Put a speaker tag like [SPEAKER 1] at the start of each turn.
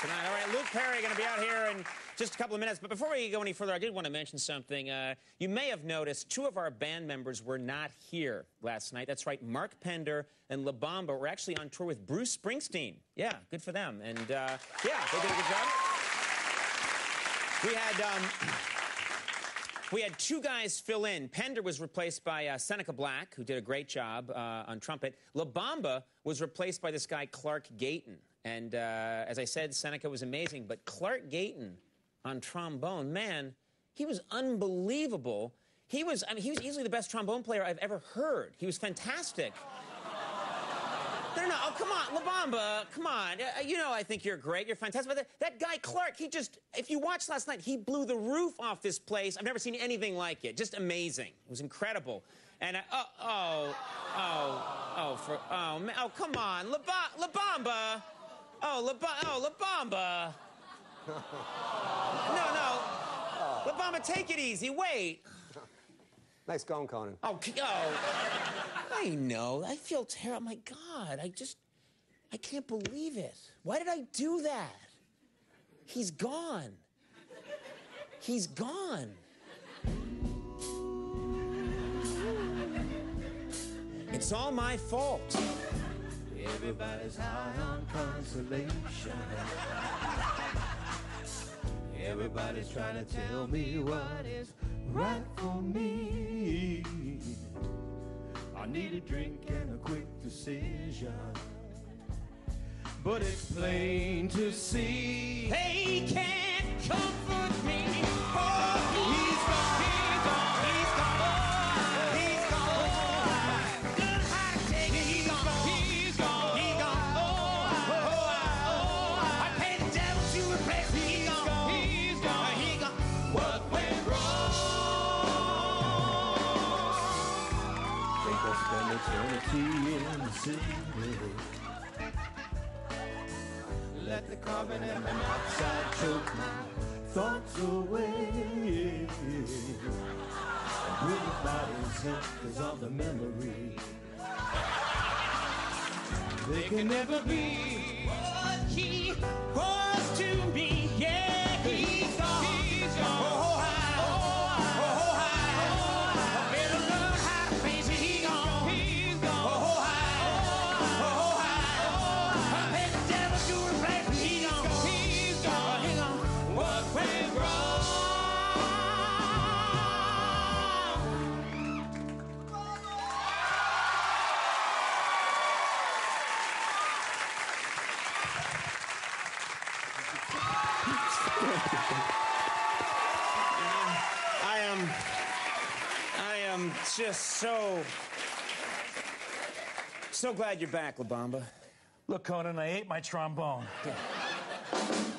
[SPEAKER 1] tonight. All right, Luke Perry going to be out here in just a couple of minutes. But before we go any further, I did want to mention something. Uh, you may have noticed two of our band members were not here last night. That's right, Mark Pender and La Bamba were actually on tour with Bruce Springsteen. Yeah, good for them. And uh, yeah, they did a good job. We had. Um, we had two guys fill in. Pender was replaced by uh, Seneca Black, who did a great job uh, on trumpet. La Bamba was replaced by this guy, Clark Gayton. And uh, as I said, Seneca was amazing, but Clark Gayton on trombone, man, he was unbelievable. He was, I mean, he was easily the best trombone player I've ever heard. He was fantastic. No. Oh, come on, La Bamba. Come on. Uh, you know I think you're great. You're fantastic. But that, that guy, Clark, he just, if you watched last night, he blew the roof off this place. I've never seen anything like it. Just amazing. It was incredible. And I, oh, oh, oh, oh, for, oh, man, oh, come on. La, ba, La Bamba. Oh, La, ba, oh, La Bamba. no, no. La Bamba, take it easy. Wait.
[SPEAKER 2] Nice going, Conan.
[SPEAKER 1] Oh, oh. I know. I feel terrible. My God, I just, I can't believe it. Why did I do that? He's gone. He's gone. It's all my fault.
[SPEAKER 3] Everybody's high on consolation. Everybody's trying to tell me what is right But it's plain to see
[SPEAKER 1] They can't comfort me. Oh,
[SPEAKER 3] he's gone, he's gone, he's gone, he's gone.
[SPEAKER 1] Good how to take it. He's gone.
[SPEAKER 3] He's gone,
[SPEAKER 1] He gone. Oh, oh, oh, I paid the devil to replace me. He's gone.
[SPEAKER 3] he's gone.
[SPEAKER 1] He gone.
[SPEAKER 3] What went wrong? Think I'll spend eternity in the city. Let the carbon and monoxide choke my thoughts away. With the body's cause all the memory. They can never be
[SPEAKER 1] What he I am. I am just so. So glad you're back, La Bamba.
[SPEAKER 4] Look, Conan, I ate my trombone.
[SPEAKER 3] He's back. He's back.